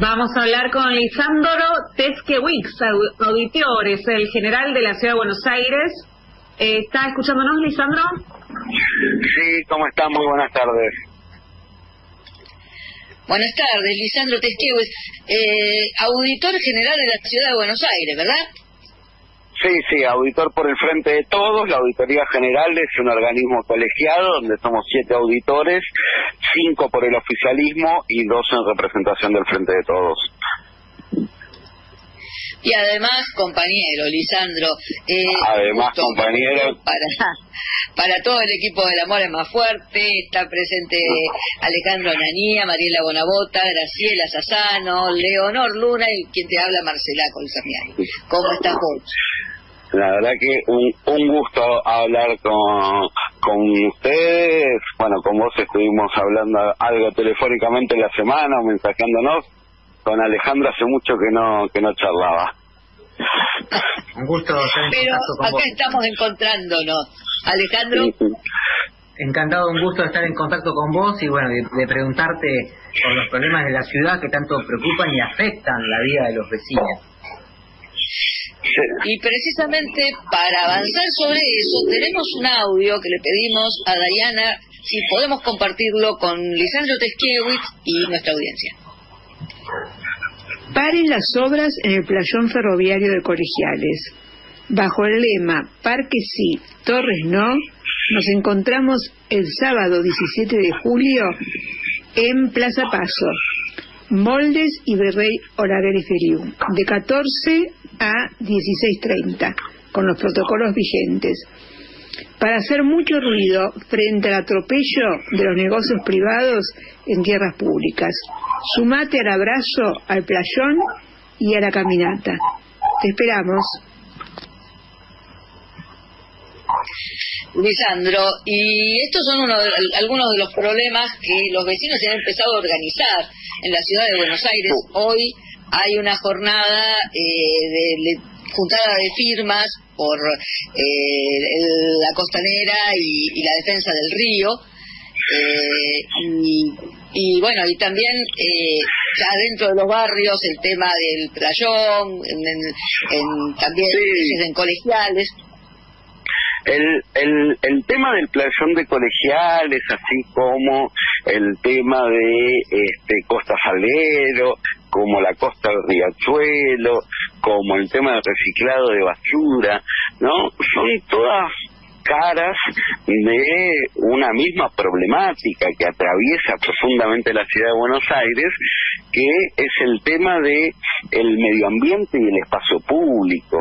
Vamos a hablar con Lisandro Tesquewix, auditor, es el general de la Ciudad de Buenos Aires. Eh, ¿Está escuchándonos, Lisandro? Sí, ¿cómo está? Muy buenas tardes. Buenas tardes, Lisandro Tesquewix, eh, auditor general de la Ciudad de Buenos Aires, ¿verdad? Sí, sí, auditor por el frente de todos. La Auditoría General es un organismo colegiado donde somos siete auditores, cinco por el oficialismo y dos en representación del frente de todos. Y además, compañero, Lisandro. Eh, además, compañero. Para, para todo el equipo del Amor es más fuerte, está presente Alejandro Nanía, Mariela Bonabota, Graciela Sassano, Leonor Luna y quien te habla, Marcela Colzamiani. ¿Cómo estás vos? La verdad que un, un gusto hablar con, con ustedes. Bueno, con vos estuvimos hablando algo telefónicamente la semana, mensajeándonos. Con Alejandro hace mucho que no que no charlaba. Un gusto estar en Pero acá estamos encontrándonos. Alejandro. Encantado, un gusto de estar en contacto con vos y bueno, de preguntarte por los problemas de la ciudad que tanto preocupan y afectan la vida de los vecinos. Y precisamente para avanzar sobre eso, tenemos un audio que le pedimos a Dayana si podemos compartirlo con Lisandro Teskiewicz y nuestra audiencia. Paren las obras en el playón ferroviario de Colegiales. Bajo el lema Parque sí, Torres no, nos encontramos el sábado 17 de julio en Plaza Paso, Moldes y Virrey Olaguer Feriú, de 14 a 16.30, con los protocolos vigentes, para hacer mucho ruido frente al atropello de los negocios privados en tierras públicas. Sumate al abrazo, al playón y a la caminata. Te esperamos. Lisandro, y estos son uno algunos de los problemas que los vecinos se han empezado a organizar en la ciudad de Buenos Aires. Hoy hay una jornada eh, de, juntada de firmas por eh, la costanera y, la defensa del río. Eh, y, bueno, y también ya dentro de los barrios el tema del playón, en, también en colegiales. El, el, el tema del playón de colegiales, así como el tema de este, Costa Salero, como la costa del Riachuelo, como el tema del reciclado de basura, ¿no? Son todas caras de una misma problemática que atraviesa profundamente la ciudad de Buenos Aires, que es el tema de el medio ambiente y el espacio público.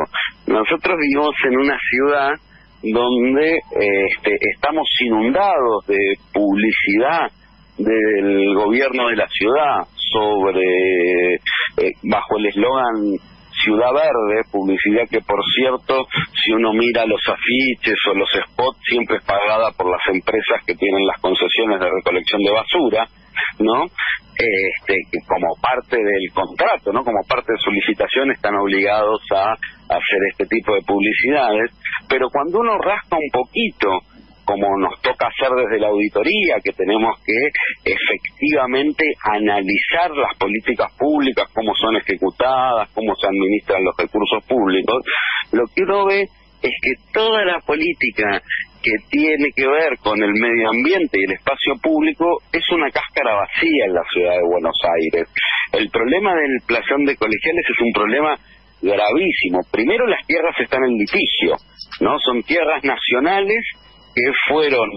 Nosotros vivimos en una ciudad donde este, estamos inundados de publicidad del gobierno de la ciudad sobre, eh, bajo el eslogan Ciudad Verde, publicidad que por cierto, si uno mira los afiches o los spots, siempre es pagada por las empresas que tienen las concesiones de recolección de basura, ¿no? Este, como parte del contrato, ¿no? Como parte de su licitación están obligados a hacer este tipo de publicidades, pero cuando uno rasca un poquito como nos toca hacer desde la auditoría, que tenemos que efectivamente analizar las políticas públicas, cómo son ejecutadas, cómo se administran los recursos públicos, lo que uno ve es que toda la política que tiene que ver con el medio ambiente y el espacio público es una cáscara vacía en la ciudad de Buenos Aires. El problema del playón de colegiales es un problema gravísimo. Primero las tierras están en litigio, ¿no? Son tierras nacionales que fueron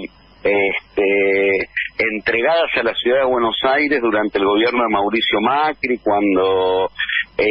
este, entregadas a la ciudad de Buenos Aires durante el gobierno de Mauricio Macri, cuando eh,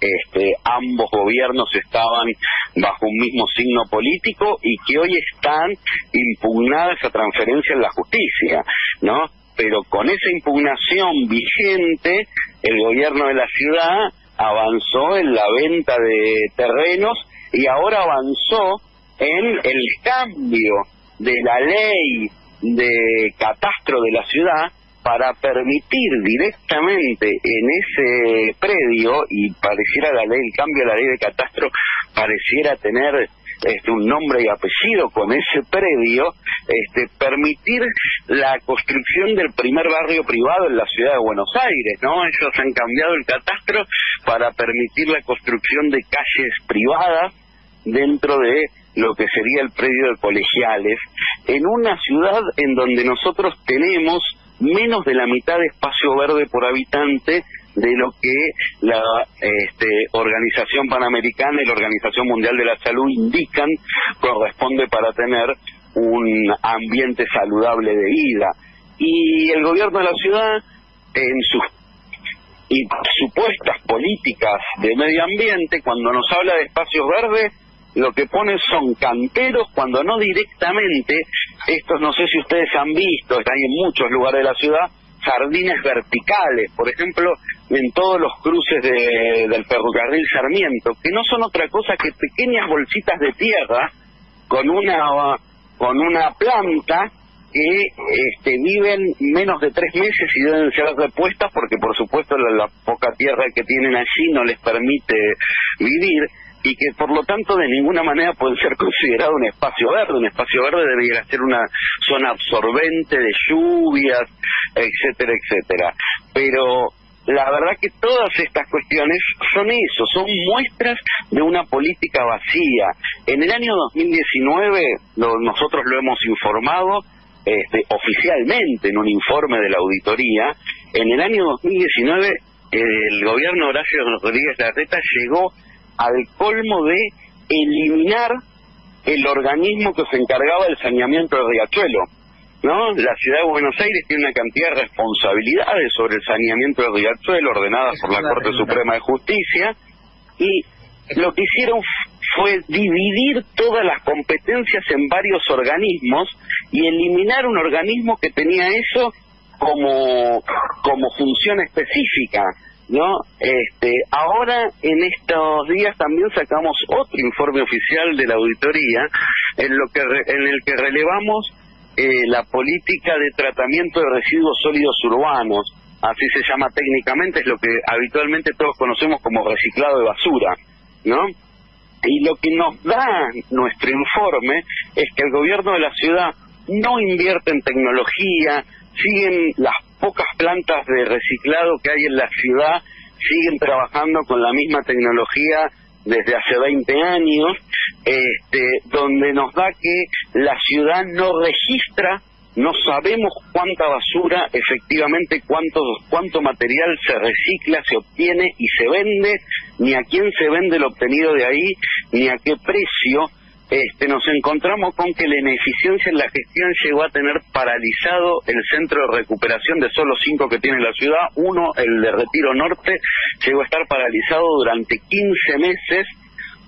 este, ambos gobiernos estaban bajo un mismo signo político y que hoy están impugnadas a transferencia en la justicia, ¿no? Pero con esa impugnación vigente, el gobierno de la ciudad avanzó en la venta de terrenos y ahora avanzó en el cambio de la ley de catastro de la ciudad para permitir directamente en ese predio y pareciera la ley el cambio de la ley de catastro pareciera tener este, un nombre y apellido con ese predio, este, permitir la construcción del primer barrio privado en la ciudad de Buenos Aires, ¿no? Ellos han cambiado el catastro para permitir la construcción de calles privadas dentro de lo que sería el predio de colegiales, en una ciudad en donde nosotros tenemos menos de la mitad de espacio verde por habitante de lo que la este, Organización Panamericana y la Organización Mundial de la Salud indican corresponde para tener un ambiente saludable de vida. Y el gobierno de la ciudad, en sus supuestas políticas de medio ambiente, cuando nos habla de espacios verdes, lo que pone son canteros, cuando no directamente, estos no sé si ustedes han visto, están en muchos lugares de la ciudad, jardines verticales, por ejemplo, en todos los cruces del ferrocarril Sarmiento, que no son otra cosa que pequeñas bolsitas de tierra con una con una planta que este, viven menos de tres meses y deben ser repuestas porque por supuesto la poca tierra que tienen allí no les permite vivir y que por lo tanto de ninguna manera puede ser considerado un espacio verde. Un espacio verde debería ser una zona absorbente de lluvias, etcétera, etcétera. Pero la verdad que todas estas cuestiones son eso, son muestras de una política vacía. En el año 2019, nosotros lo hemos informado este, oficialmente en un informe de la auditoría, en el año 2019 el gobierno Horacio Rodríguez Larreta llegó al colmo de eliminar el organismo que se encargaba del saneamiento del riachuelo. ¿no? La ciudad de Buenos Aires tiene una cantidad de responsabilidades sobre el saneamiento del riachuelo ordenadas por la Corte Suprema de Justicia y lo que hicieron fue dividir todas las competencias en varios organismos y eliminar un organismo que tenía eso como, como función específica. ¿No? Este, ahora, en estos días también sacamos otro informe oficial de la auditoría en, lo que en el que relevamos eh, la política de tratamiento de residuos sólidos urbanos, así se llama técnicamente, es lo que habitualmente todos conocemos como reciclado de basura, ¿no? Y lo que nos da nuestro informe es que el gobierno de la ciudad no invierte en tecnología, siguen las pocas plantas de reciclado que hay en la ciudad, siguen trabajando con la misma tecnología desde hace 20 años, este, donde nos da que la ciudad no registra, no sabemos cuánta basura, efectivamente cuánto, cuánto material se recicla, se obtiene y se vende, ni a quién se vende lo obtenido de ahí, ni a qué precio, este, nos encontramos con que la ineficiencia en la gestión llegó a tener paralizado el centro de recuperación de solo cinco que tiene la ciudad. Uno, el de Retiro Norte, llegó a estar paralizado durante 15 meses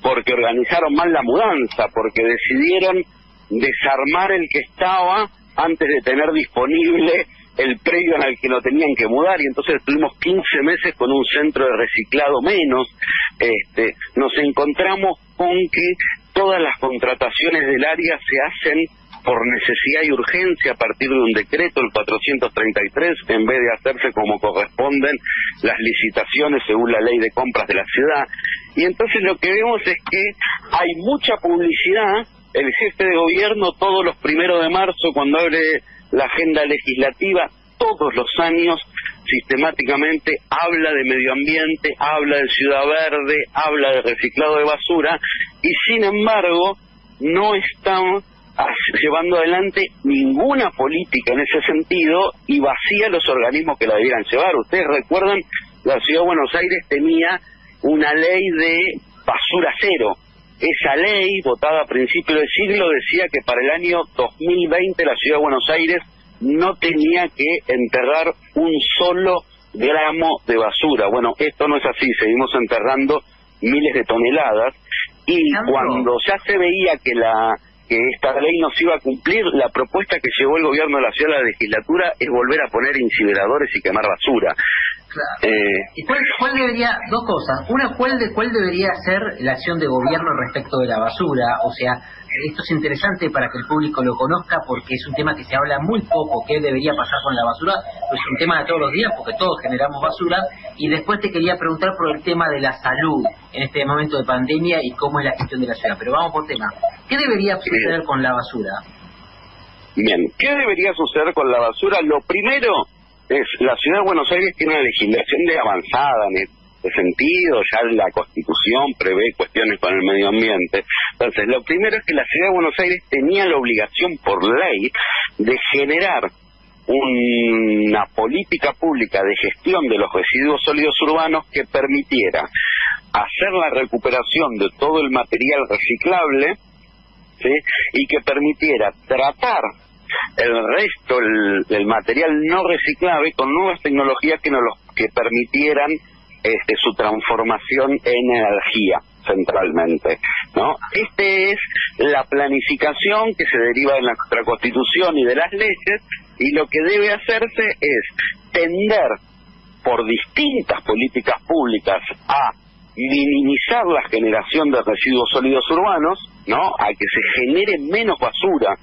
porque organizaron mal la mudanza, porque decidieron desarmar el que estaba antes de tener disponible el predio en el que lo tenían que mudar y entonces estuvimos 15 meses con un centro de reciclado menos. Este, nos encontramos con que todas las contrataciones del área se hacen por necesidad y urgencia a partir de un decreto, el 433, en vez de hacerse como corresponden las licitaciones según la ley de compras de la ciudad. Y entonces lo que vemos es que hay mucha publicidad, el jefe de gobierno todos los primeros de marzo, cuando abre la agenda legislativa, todos los años sistemáticamente habla de medio ambiente, habla de ciudad verde, habla de reciclado de basura y sin embargo no están llevando adelante ninguna política en ese sentido y vacía los organismos que la debieran llevar. Ustedes recuerdan, la ciudad de Buenos Aires tenía una ley de basura cero. Esa ley, votada a principios del siglo, decía que para el año 2020 la ciudad de Buenos Aires no tenía que enterrar un solo gramo de basura. Bueno, esto no es así, seguimos enterrando miles de toneladas y cuando ya se veía que la que esta ley no se iba a cumplir, la propuesta que llevó el gobierno de la ciudad a la legislatura es volver a poner incineradores y quemar basura. Eh, ¿Y cuál, cuál, debería, dos cosas, una, cuál, de, cuál debería ser la acción de gobierno respecto de la basura? O sea, esto es interesante para que el público lo conozca porque es un tema que se habla muy poco, qué debería pasar con la basura, es un tema de todos los días porque todos generamos basura. Y después te quería preguntar por el tema de la salud en este momento de pandemia y cómo es la gestión de la ciudad. Pero vamos por tema. ¿Qué debería suceder con la basura? Bien, ¿qué debería suceder con la basura? Lo primero es, la ciudad de Buenos Aires tiene una legislación de avanzada en este sentido, ya la constitución prevé cuestiones con el medio ambiente. Entonces, lo primero es que la ciudad de Buenos Aires tenía la obligación por ley de generar una política pública de gestión de los residuos sólidos urbanos que permitiera hacer la recuperación de todo el material reciclable ¿sí? y que permitiera tratar el resto del material no reciclable con nuevas tecnologías que nos que permitieran este, su transformación en energía centralmente, ¿no? Este es la planificación que se deriva de nuestra Constitución y de las leyes y lo que debe hacerse es tender por distintas políticas públicas a minimizar la generación de residuos sólidos urbanos, ¿no? A que se genere menos basura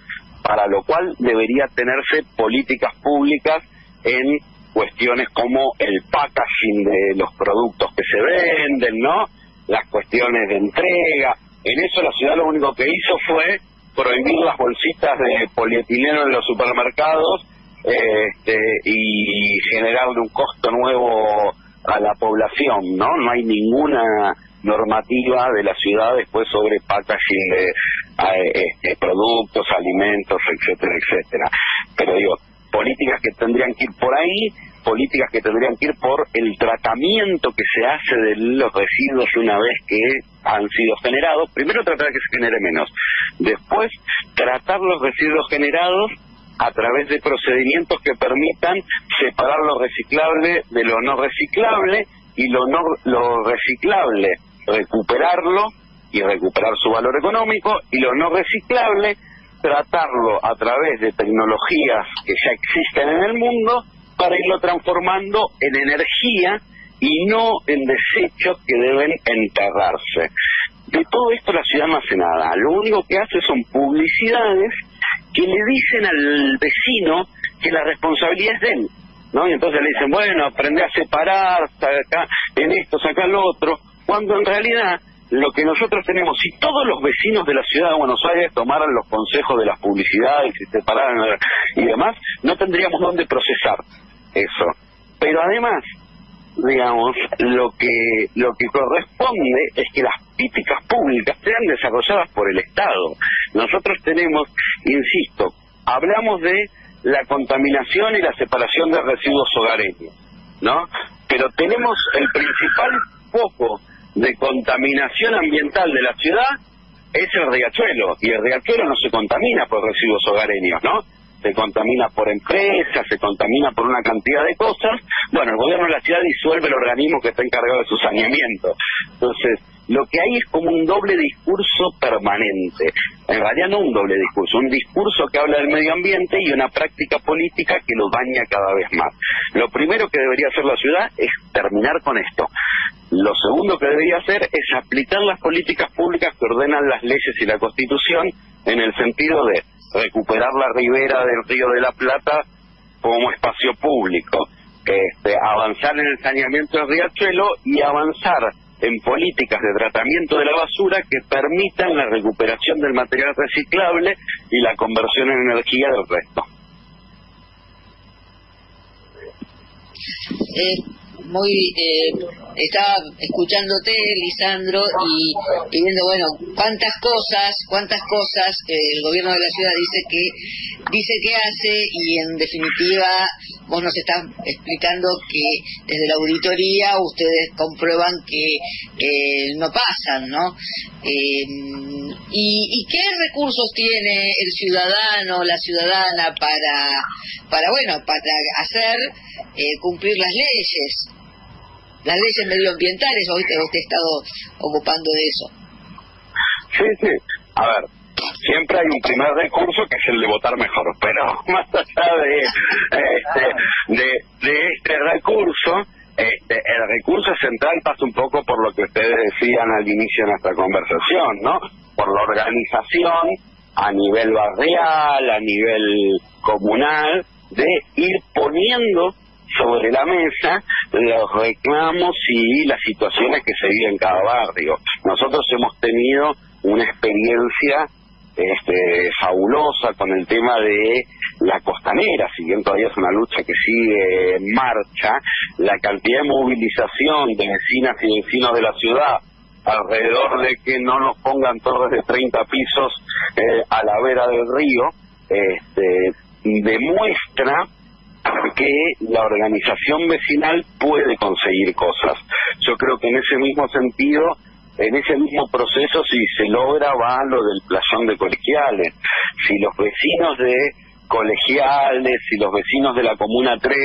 para lo cual debería tenerse políticas públicas en cuestiones como el packaging de los productos que se venden, ¿no? Las cuestiones de entrega. En eso la ciudad lo único que hizo fue prohibir las bolsitas de polietileno en los supermercados este, y generarle un costo nuevo a la población, ¿no? No hay ninguna normativa de la ciudad después sobre packaging de este, productos, alimentos, etcétera, etcétera. Pero digo, políticas que tendrían que ir por ahí, políticas que tendrían que ir por el tratamiento que se hace de los residuos una vez que han sido generados. Primero tratar que se genere menos. Después tratar los residuos generados a través de procedimientos que permitan separar lo reciclable de lo no reciclable y lo no lo reciclable recuperarlo y recuperar su valor económico y lo no reciclable tratarlo a través de tecnologías que ya existen en el mundo para irlo transformando en energía y no en desechos que deben enterrarse. De todo esto la ciudad no hace nada. Lo único que hace son publicidades que le dicen al vecino que la responsabilidad es de él. ¿no? Y entonces le dicen, bueno, aprende a separar, acá, en esto, saca lo otro, cuando en realidad lo que nosotros tenemos, si todos los vecinos de la ciudad de Buenos Aires tomaran los consejos de las publicidades y se separaran y demás, no tendríamos dónde procesar eso. Pero además, digamos, lo que lo que corresponde es que las políticas públicas sean desarrolladas por el Estado. Nosotros tenemos, insisto, hablamos de la contaminación y la separación de residuos hogareños, ¿no? Pero tenemos el principal foco de contaminación ambiental de la ciudad es el riachuelo, y el riachuelo no se contamina por residuos hogareños, ¿no? Se contamina por empresas, se contamina por una cantidad de cosas. Bueno, el gobierno de la ciudad disuelve el organismo que está encargado de su saneamiento. Entonces, lo que hay es como un doble discurso permanente. En realidad no un doble discurso, un discurso que habla del medio ambiente y una práctica política que lo daña cada vez más. Lo primero que debería hacer la ciudad es terminar con esto. Lo segundo que debería hacer es aplicar las políticas públicas que ordenan las leyes y la Constitución en el sentido de recuperar la ribera del Río de la Plata como espacio público, este, avanzar en el saneamiento del riachuelo y avanzar en políticas de tratamiento de la basura que permitan la recuperación del material reciclable y la conversión en energía del resto. Eh, muy eh, estaba escuchándote Lisandro y, viendo bueno cuántas cosas cuántas cosas el gobierno de la ciudad dice que dice que hace y en definitiva vos nos estás explicando que desde la auditoría ustedes comprueban que no pasan no eh, y, qué recursos tiene el ciudadano la ciudadana para para bueno para hacer eh, cumplir las leyes las leyes medioambientales, hoy usted ha estado ocupando de eso. Sí, sí. A ver, siempre hay un primer recurso que es el de votar mejor, pero más allá de este, de, de este recurso, este, el recurso central pasa un poco por lo que ustedes decían al inicio de nuestra conversación, ¿no? por la organización a nivel barrial, a nivel comunal, de ir poniendo sobre la mesa los reclamos y las situaciones que se viven en cada barrio. Nosotros hemos tenido una experiencia este, fabulosa con el tema de la costanera, si bien todavía es una lucha que sigue en marcha, la cantidad de movilización de vecinas y vecinos de la ciudad alrededor de que no nos pongan torres de 30 pisos eh, a la vera del río, este, demuestra que la organización vecinal puede conseguir cosas. Yo creo que en ese mismo sentido, en ese mismo proceso, si se logra, va lo del playón de colegiales. Si los vecinos de colegiales, si los vecinos de la Comuna 13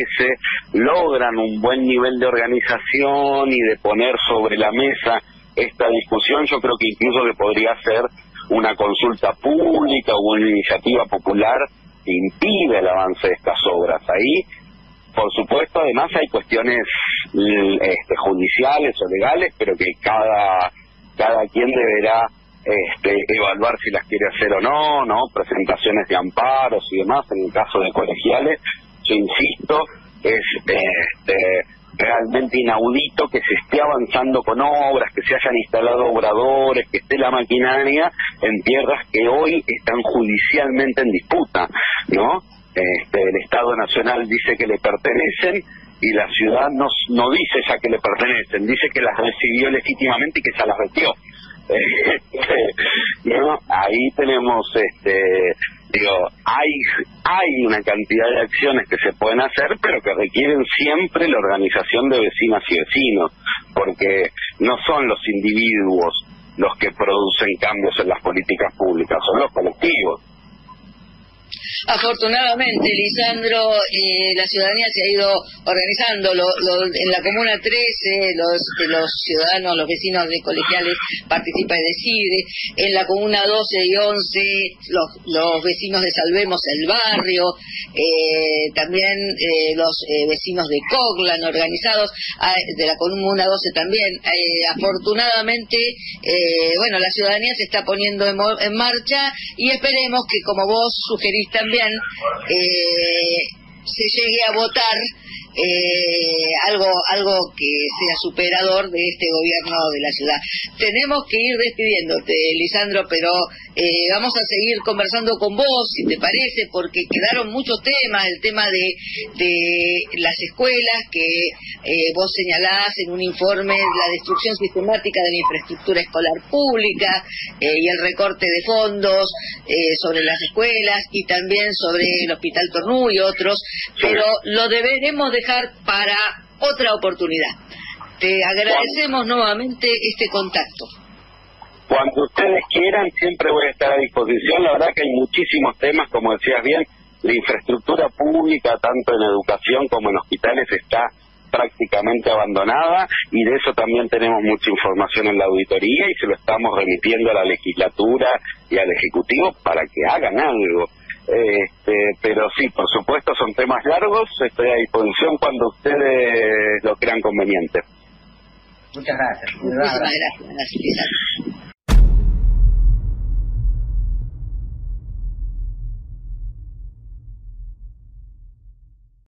logran un buen nivel de organización y de poner sobre la mesa esta discusión, yo creo que incluso que podría ser una consulta pública o una iniciativa popular impide el avance de estas obras. Ahí, por supuesto, además hay cuestiones este, judiciales o legales, pero que cada, cada quien deberá este, evaluar si las quiere hacer o no, ¿no? Presentaciones de amparos y demás, en el caso de colegiales, yo insisto, es este, realmente inaudito que se esté avanzando con obras, que se hayan instalado obradores, que esté la maquinaria en tierras que hoy están judicialmente en disputa, ¿no? Este, el Estado Nacional dice que le pertenecen y la ciudad no, no dice ya que le pertenecen, dice que las recibió legítimamente y que ya las vendió. ¿no? Ahí tenemos este digo, hay, hay una cantidad de acciones que se pueden hacer, pero que requieren siempre la organización de vecinas y vecinos, porque no son los individuos los que producen cambios en las políticas públicas, son los colectivos. Afortunadamente, Lisandro, eh, la ciudadanía se ha ido organizando. en la Comuna 13, los, ciudadanos, los vecinos de colegiales participan y deciden. En la Comuna 12 y 11, los, vecinos de Salvemos el Barrio. Eh, también eh, los vecinos de Coglan organizados. Ah, de la Comuna 12 también. afortunadamente, bueno, la ciudadanía se está poniendo en, marcha y esperemos que, como vos sugerís también, eh, se llegue a votar eh, algo algo que sea superador de este gobierno de la ciudad. Tenemos que ir despidiéndote, Lisandro, pero eh, vamos a seguir conversando con vos, si te parece, porque quedaron muchos temas, el tema de, de las escuelas que eh, vos señalás en un informe, la destrucción sistemática de la infraestructura escolar pública y el recorte de fondos sobre las escuelas y también sobre el Hospital Tornú y otros, pero lo deberemos para otra oportunidad. Te agradecemos nuevamente este contacto. Cuando ustedes quieran, siempre voy a estar a disposición. La verdad que hay muchísimos temas, como decías bien, la infraestructura pública, tanto en educación como en hospitales, está prácticamente abandonada y de eso también tenemos mucha información en la auditoría y se lo estamos remitiendo a la legislatura y al Ejecutivo para que hagan algo. Este, pero sí, por supuesto, son temas largos. Estoy a disposición cuando ustedes lo crean conveniente. Muchas gracias. Muchas gracias.